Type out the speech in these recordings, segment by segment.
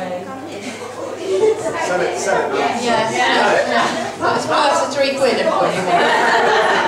Spain. Sell it, sell it. Yes, yes. yes. yes. yes. The three quid.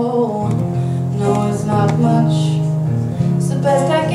No, it's not much. It's the best I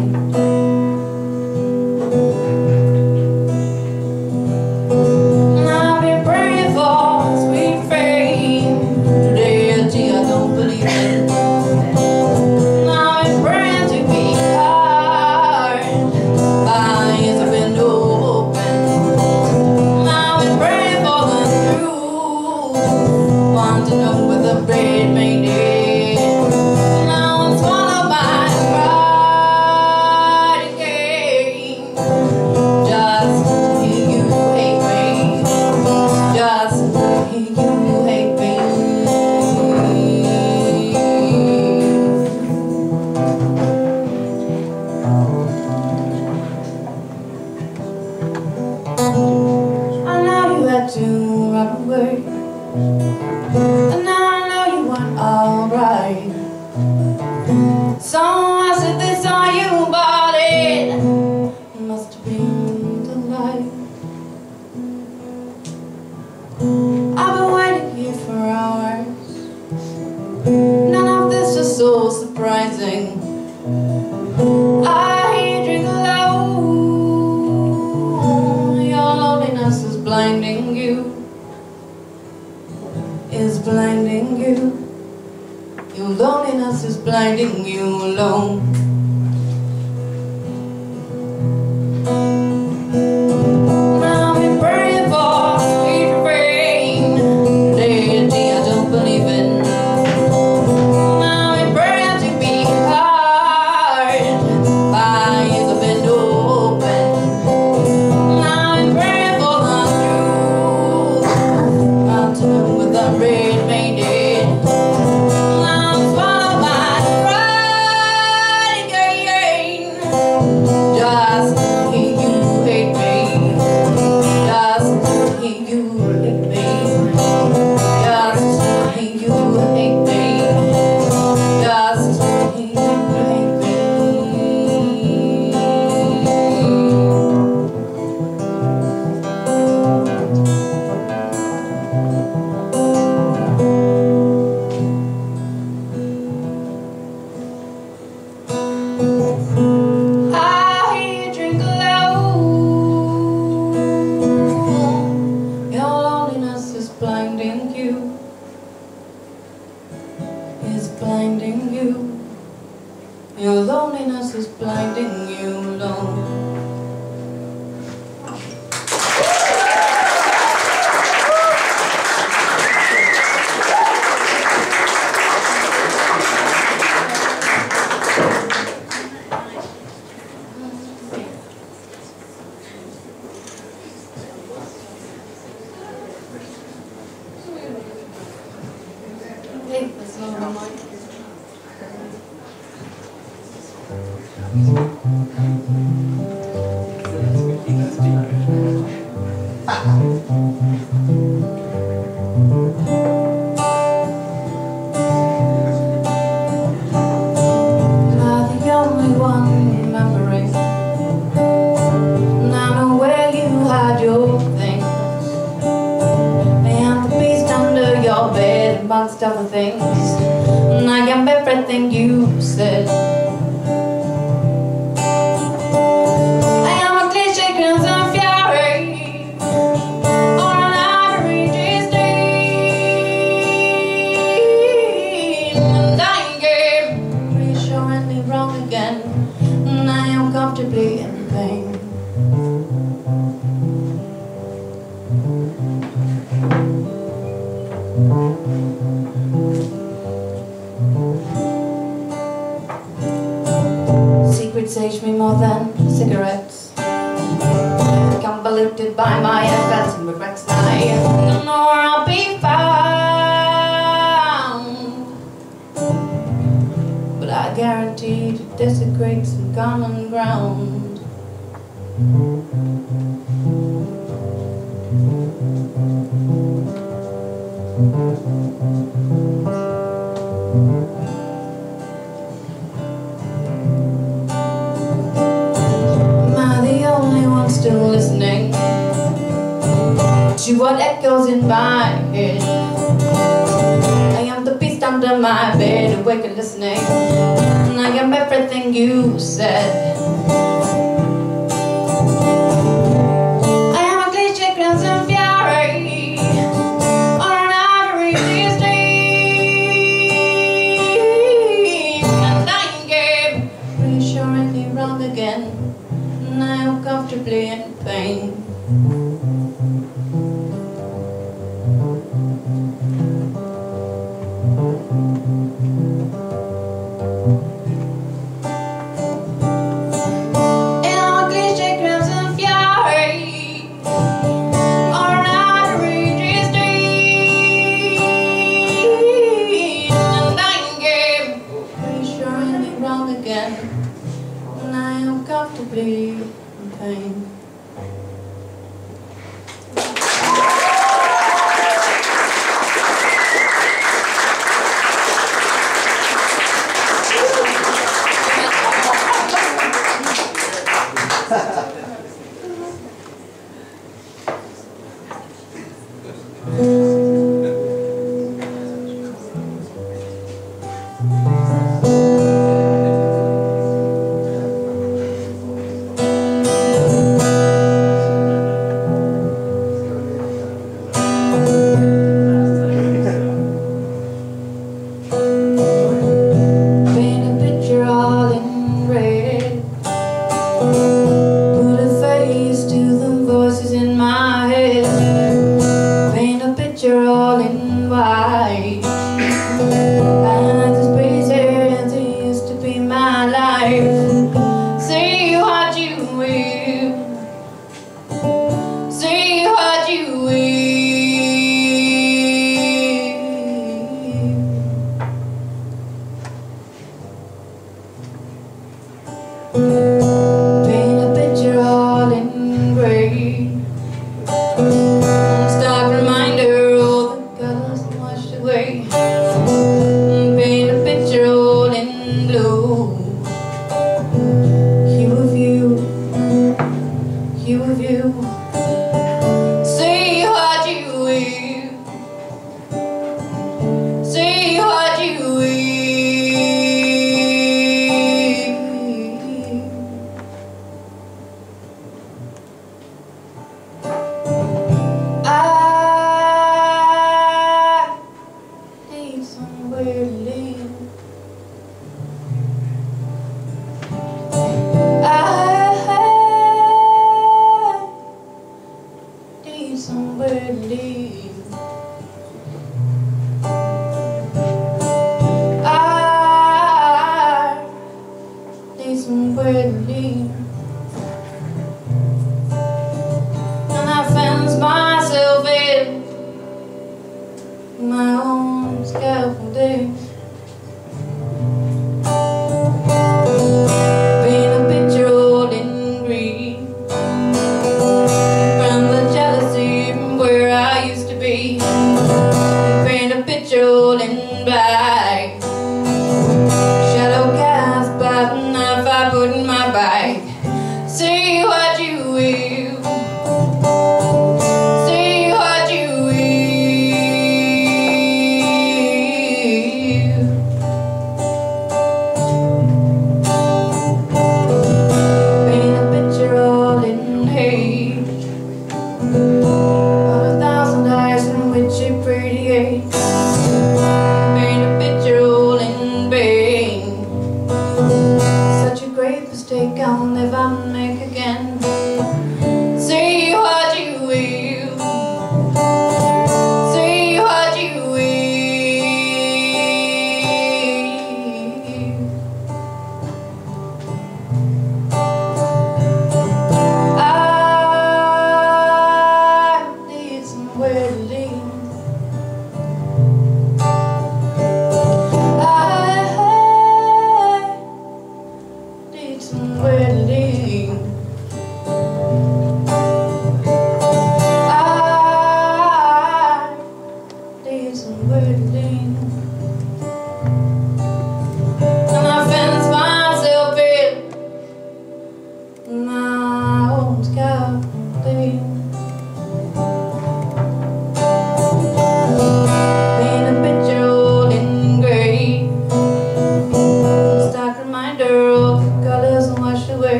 Thank you. Blinding you. Your loneliness is blinding you alone. You said. Secrets me more than cigarettes. Convoluted by my efforts and regrets. I don't know where I'll be found. But I guarantee to desecrate some common ground. Am to what echoes in my head? I am the beast under my bed, awake and listening. And I am everything you said. I am a cliche crimson fury, or an ivory stain. And I am reassuringly wrong again. Am comfortably in pain.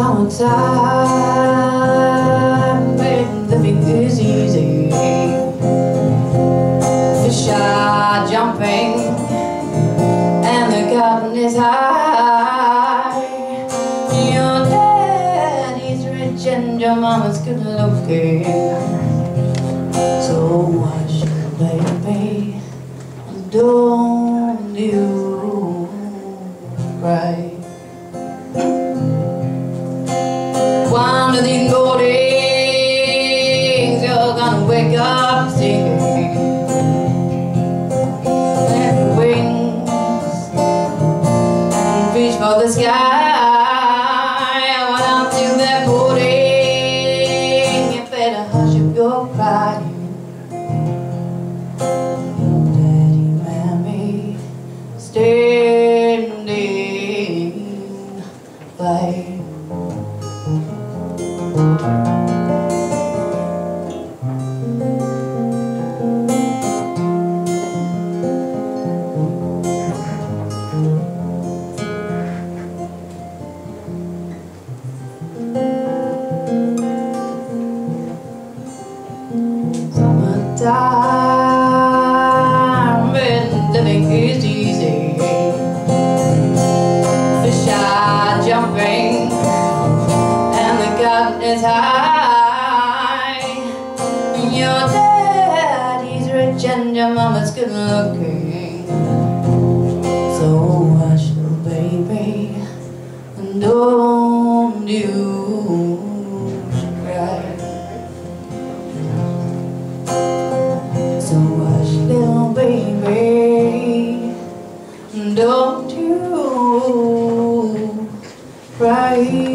summertime when living is easy. Fish are jumping and the cotton is high. Your daddy's rich and your mama's good looking. So watch baby, don't you cry. Up singing cry.